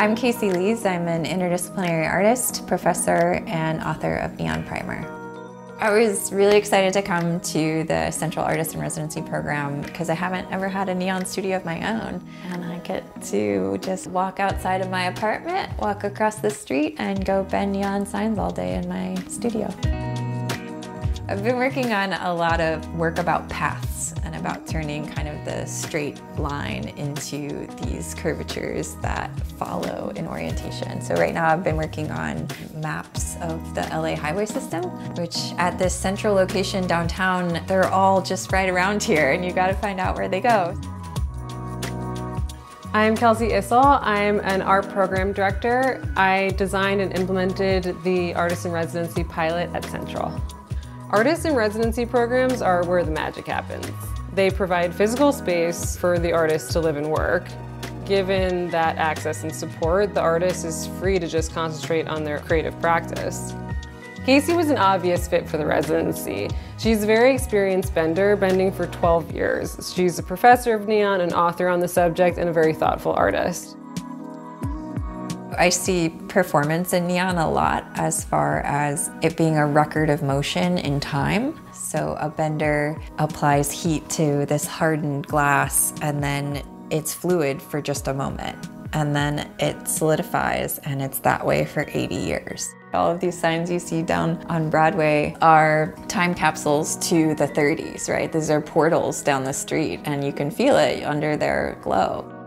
I'm Kacie Lees. I'm an interdisciplinary artist, professor, and author of Neon Primer. I was really excited to come to the Sentral Artist in Residency program because I haven't ever had a neon studio of my own. And I get to just walk outside of my apartment, walk across the street, and go bend neon signs all day in my studio. I've been working on a lot of work about paths and about turning kind of the straight line into these curvatures that follow in orientation. So right now I've been working on maps of the LA highway system, which at this central location downtown, they're all just right around here and you gotta find out where they go. I'm Kelsey Issel. I'm an art program director. I designed and implemented the Artist in Residency pilot at Sentral. Artist in residency programs are where the magic happens. They provide physical space for the artist to live and work. Given that access and support, the artist is free to just concentrate on their creative practice. Kacie was an obvious fit for the residency. She's a very experienced bender, bending for 12 years. She's a professor of neon, an author on the subject, and a very thoughtful artist. I see performance in neon a lot as far as it being a record of motion in time. So a bender applies heat to this hardened glass and then it's fluid for just a moment. And then it solidifies and it's that way for 80 years. All of these signs you see down on Broadway are time capsules to the 30s, right? These are portals down the street and you can feel it under their glow.